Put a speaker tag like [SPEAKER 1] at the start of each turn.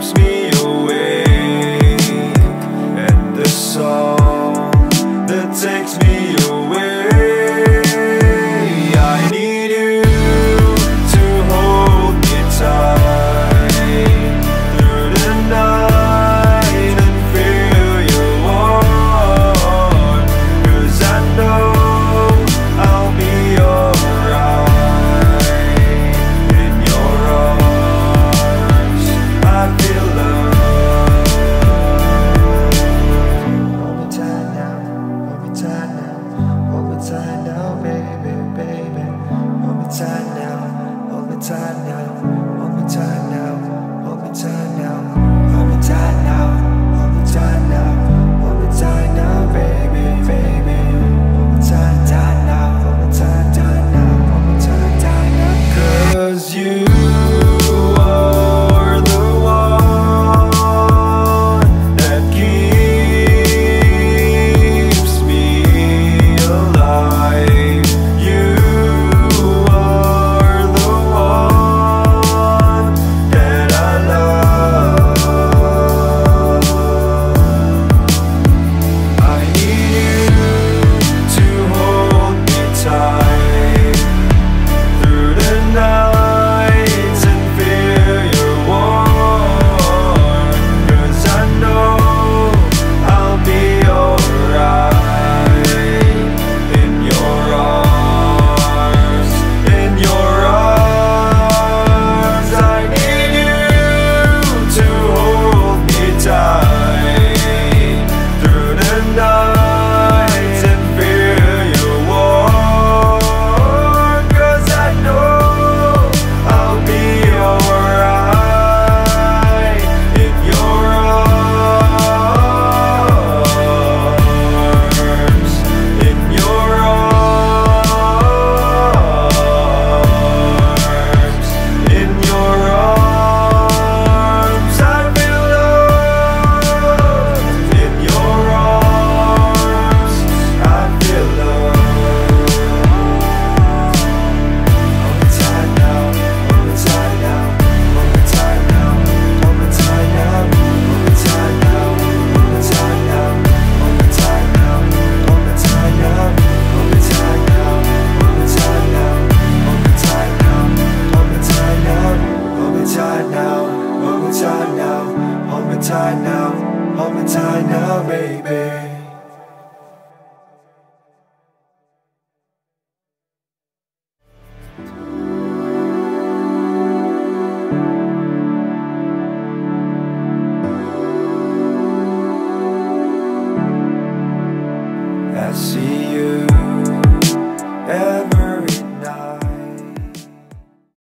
[SPEAKER 1] keeps me